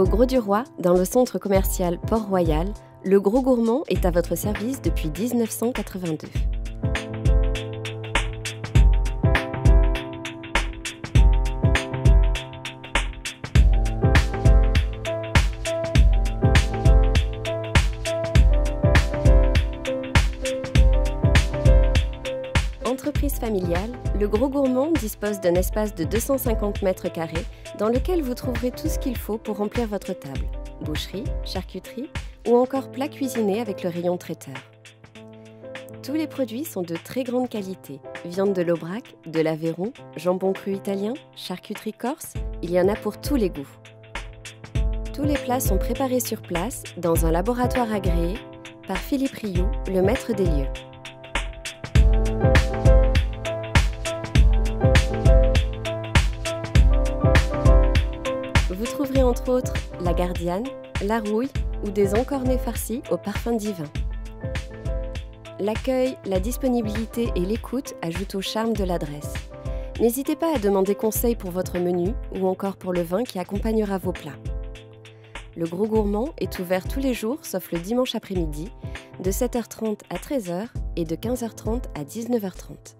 Au Gros du Roi, dans le centre commercial Port-Royal, le Gros Gourmand est à votre service depuis 1982. Familiale, le Gros Gourmand dispose d'un espace de 250 mètres carrés dans lequel vous trouverez tout ce qu'il faut pour remplir votre table. Boucherie, charcuterie ou encore plats cuisinés avec le rayon traiteur. Tous les produits sont de très grande qualité. Viande de l'Aubrac, de l'Aveyron, jambon cru italien, charcuterie corse, il y en a pour tous les goûts. Tous les plats sont préparés sur place dans un laboratoire agréé par Philippe Rioux, le maître des lieux. Entre autres la gardiane, la rouille ou des encornets farcis au parfum divin. L'accueil, la disponibilité et l'écoute ajoutent au charme de l'adresse. N'hésitez pas à demander conseil pour votre menu ou encore pour le vin qui accompagnera vos plats. Le Gros Gourmand est ouvert tous les jours sauf le dimanche après-midi, de 7h30 à 13h et de 15h30 à 19h30.